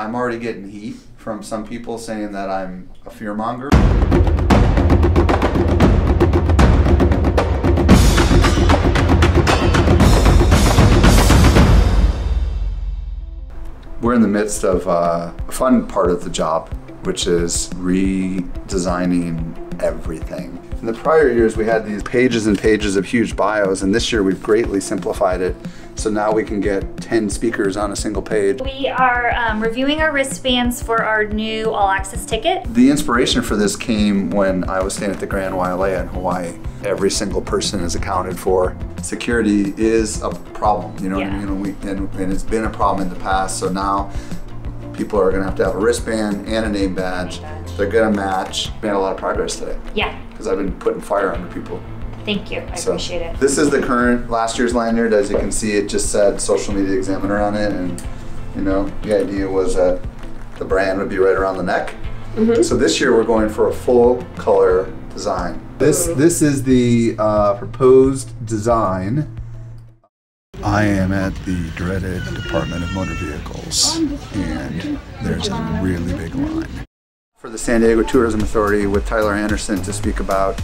I'm already getting heat from some people saying that I'm a fearmonger. We're in the midst of uh, a fun part of the job, which is redesigning everything. In the prior years, we had these pages and pages of huge bios, and this year we've greatly simplified it. So now we can get 10 speakers on a single page. We are um, reviewing our wristbands for our new all access ticket. The inspiration for this came when I was staying at the Grand Wailea in Hawaii. Every single person is accounted for. Security is a problem, you know, Yeah. you know we, and, and it's been a problem in the past. So now people are gonna have to have a wristband and a name badge. They're gonna match. We had a lot of progress today Yeah, because I've been putting fire under people. thank you. I So, appreciate it. This is the current last year's lanyard. As you can see, it just said Social Media Examiner on it, and you know the idea was that the brand would be right around the neck. So this year we're going for a full color design. This this is the uh, proposed design. I am at the dreaded Department of Motor Vehicles, and there's a really big line. For the San Diego Tourism Authority with Tyler Anderson to speak about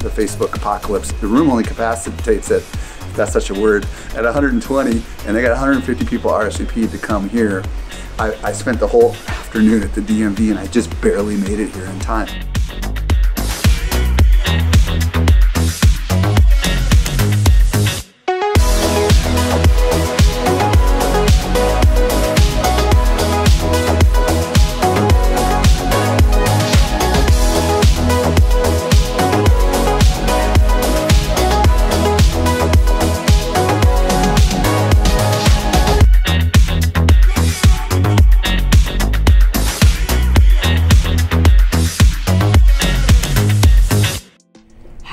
the Facebook apocalypse. The room only capacitates it, if that's such a word, at 120, and they got 150 people RSVP'd to come here. I, I spent the whole afternoon at the DMV and I just barely made it here in time.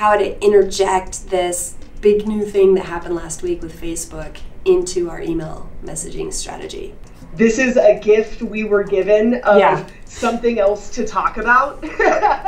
How to interject this big new thing that happened last week with Facebook into our email messaging strategy. this is a gift we were given of Yeah. something else to talk about.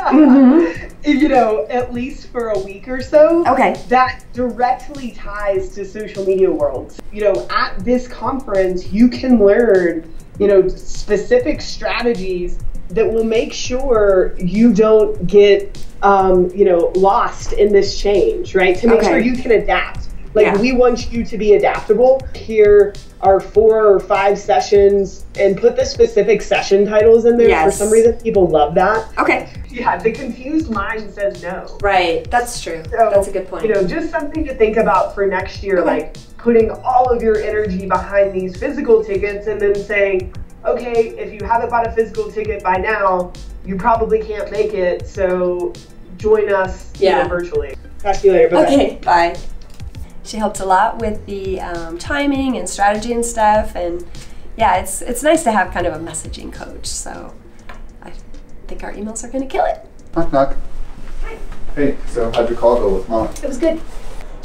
Mm-hmm. You know, at least for a week or so. Okay. That directly ties to social media worlds. You know, at this conference, you can learn, you know, specific strategies that will make sure you don't get, um, you know, lost in this change, right? To make Okay. sure you can adapt. Like Yeah. we want you to be adaptable. Here are four or five sessions, and put the specific session titles in there. For Yes. some reason, people love that. Okay. Yeah, the confused mind says no. Right. That's true. So, That's a good point. You know, just something to think about for next year, Okay. like putting all of your energy behind these physical tickets and then saying, okay, if you haven't bought a physical ticket by now, you probably can't make it, so join us you know, Yeah. virtually. Talk to you later. Bye-bye. Okay, bye. She helped a lot with the um, timing and strategy and stuff, and yeah, it's it's nice to have kind of a messaging coach. So I think our emails are going to kill it. Knock knock. Hi. Hey, so how'd your call go with mom? It was good.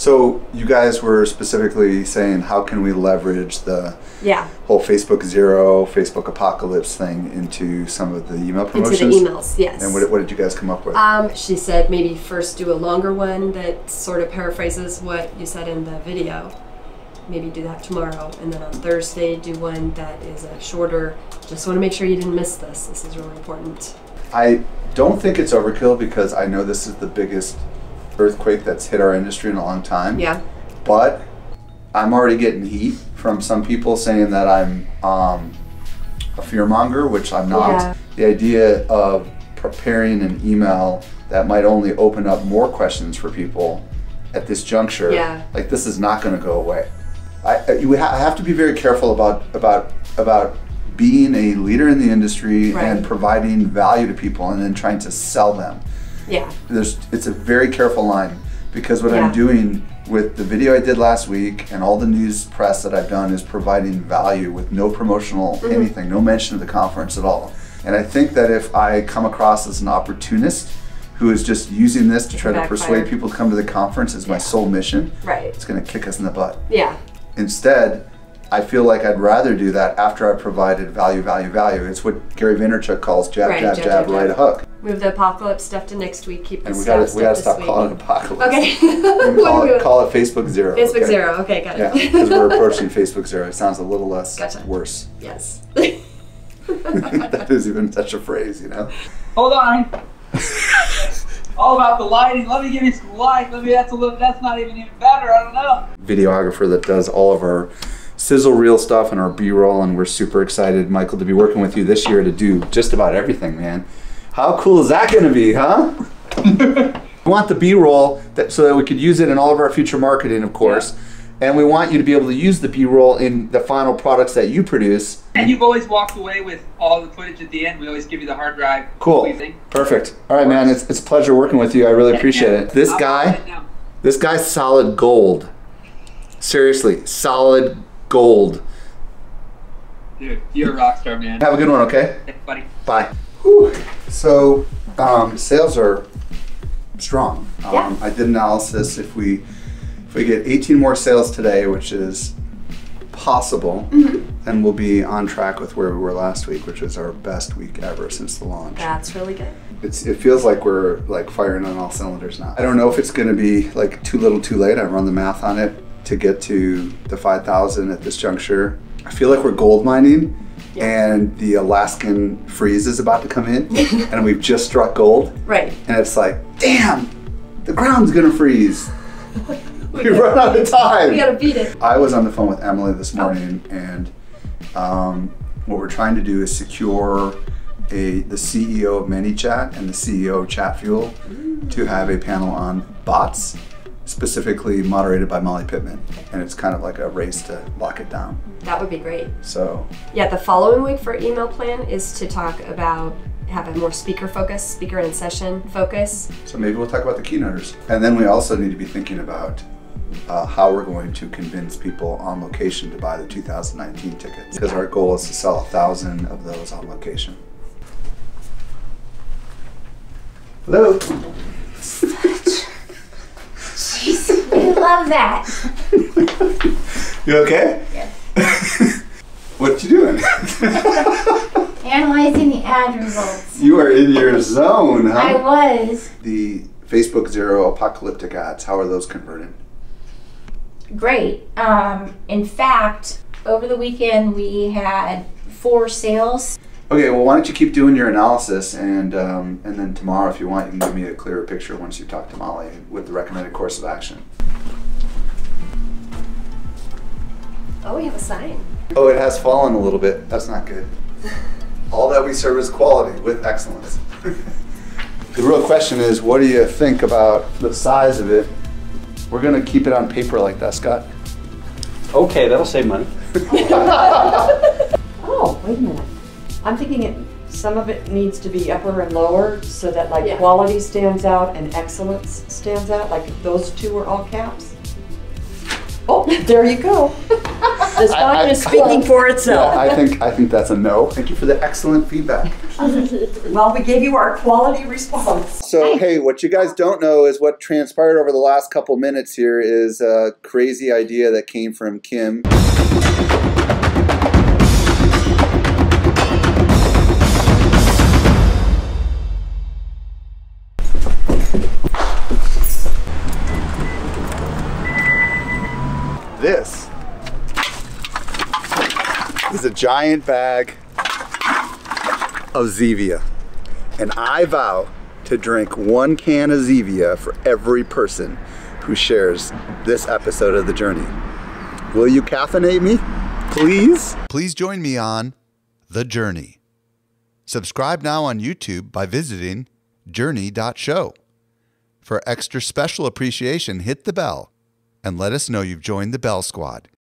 So you guys were specifically saying how can we leverage the Yeah, whole Facebook zero, Facebook apocalypse thing into some of the email promotions? into the emails. Yes. And what, what did you guys come up with? Um, she said maybe first do a longer one that sort of paraphrases what you said in the video. Maybe do that tomorrow, and then on Thursday do one that is a shorter. Just want to make sure you didn't miss this. This is really important. I don't think it's overkill because I know this is the biggest earthquake that's hit our industry in a long time. Yeah. But I'm already getting heat from some people saying that I'm um, a fearmonger, which I'm not. Yeah. The idea of preparing an email that might only open up more questions for people at this juncture, Yeah. like this is not going to go away. I, I- you ha- I have to be very careful about about about being a leader in the industry Right. and providing value to people and then trying to sell them Yeah. there's it's a very careful line because what Yeah. I'm doing with the video I did last week and all the news press that I've done is providing value with no promotional Mm-hmm. anything, no mention of the conference at all. And I think that if I come across as an opportunist who is just using this to try to persuade people to come to the conference as my sole mission, Right. it's going to kick us in the butt. Yeah. Instead, I feel like I'd rather do that after I've provided value, value, value. It's what Gary Vaynerchuk calls jab, Right, jab, jab, jab, jab, right a hook. Move the apocalypse stuff to next week. Keep the And we gotta stuff we gotta this stop week. calling it apocalypse. Okay. Call it, call it Facebook zero. Facebook okay? zero. Okay, got Yeah, it. because we're approaching Facebook zero. It sounds a little less Gotcha. worse. yes. that is even such a phrase, you know. Hold on. All about the lighting. Let me give you some light. Let me. That's a little. That's not even even better. I don't know. Videographer that does all of our sizzle reel stuff and our B-roll, and we're super excited, Michael, to be working with you this year to do just about everything, man. How cool is that going to be, huh? we want the B-roll that so that we could use it in all of our future marketing, of course. And we want you to be able to use the B-roll in the final products that you produce. And you've always walked away with all the footage at the end. We always give you the hard drive. Cool. What do you think? Perfect. All right, man. It's, it's a pleasure working with you. I really appreciate it. This guy, write it down. this guy's solid gold. Seriously, solid gold. Dude, you're a rock star, man. Have a good one, okay? Hey, buddy. Bye. So, um, sales are strong. Um, Yeah. I did analysis. If we if we get 18 more sales today, which is possible, then we'll be on track with where we were last week, which was our best week ever since the launch. That's really good. It's it feels like we're like firing on all cylinders now. I don't know if it's going to be like too little, too late. I run the math on it to get to the 5,000 at this juncture. I feel like we're gold mining. And the Alaskan freeze is about to come in, and we've just struck gold. Right. And it's like, damn, the ground's gonna freeze. we run out of time. We gotta beat it. I was on the phone with Emily this morning, and um, what we're trying to do is secure a the CEO of ManyChat and the CEO of ChatFuel to have a panel on bots, specifically moderated by Molly Pittman, and it's kind of like a race to lock it down. That would be great. So Yeah, the following week for email plan is to talk about have a more speaker focus, speaker and session focus. So maybe we'll talk about the keynoters. And then we also need to be thinking about uh, how we're going to convince people on location to buy the 2019 tickets. Because our goal is to sell a thousand of those on location. Hello. Love that. You okay? Yes. what you doing? Analyzing the ad results. you are in your zone, huh? I was. the Facebook Zero apocalyptic ads, how are those converting? Great. Um, in fact, over the weekend we had four sales. Okay, well, why don't you keep doing your analysis, and um, and then tomorrow, if you want, you can give me a clearer picture once you talk to Molly with the recommended course of action. Oh, we have a sign. Oh, it has fallen a little bit. That's not good. All that we serve is quality with excellence. the real question is, what do you think about the size of it? We're gonna keep it on paper like that, Scott. Okay, that'll save money. Oh, wait a minute. I'm thinking it, some of it needs to be upper and lower so that like Yeah. quality stands out and excellence stands out, like those two were all caps. Oh, there you go. The sign is speaking for Yeah, itself. I think I think that's a no. Thank you for the excellent feedback. Well, we gave you our quality response. So, hey, what you guys don't know is what transpired over the last couple minutes here is a crazy idea that came from Kim. This is a giant bag of Zevia. And I vow to drink one can of Zevia for every person who shares this episode of The Journey. Will you caffeinate me? Please? Please join me on The Journey. Subscribe now on YouTube by visiting journey.show. For extra special appreciation, hit the bell and let us know you've joined the Bell Squad.